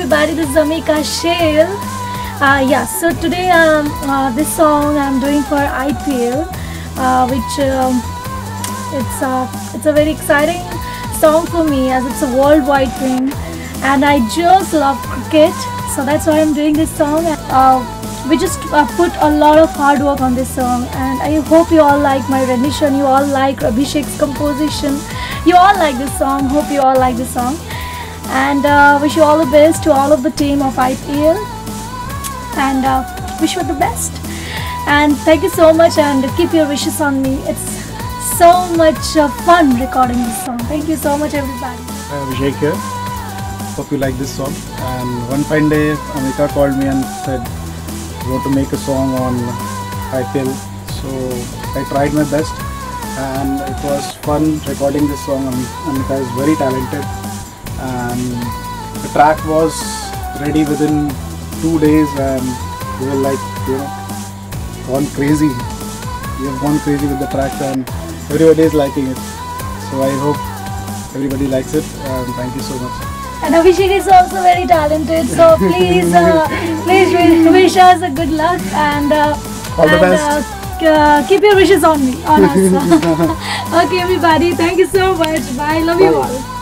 everybody, this is Amika Shail. Uh, yeah, so today um, uh, this song I'm doing for IPL, uh, which um, it's uh, it's a very exciting song for me as it's a worldwide thing, and I just love cricket, so that's why I'm doing this song. Uh, we just uh, put a lot of hard work on this song, and I hope you all like my rendition. You all like Abhishek's composition. You all like this song. Hope you all like this song and uh, wish you all the best to all of the team of IPL and uh, wish you the best and thank you so much and keep your wishes on me it's so much uh, fun recording this song thank you so much everybody Hi, Abhishek here. Hope you like this song. And one fine day, Amika called me and said, "You want to make a song on IPL?" So I tried my best, and it was fun recording this song. Am- Amika is very talented, and the track was ready within two days, and we were like, you know, gone crazy. We have gone crazy with the track, and everybody is liking it. So I hope everybody likes it and thank you so much and Abhishek is also very talented so please uh, please wish us a good luck and uh, All the and, best. uh, uh, keep your wishes on me on us okay everybody thank you so much bye love you all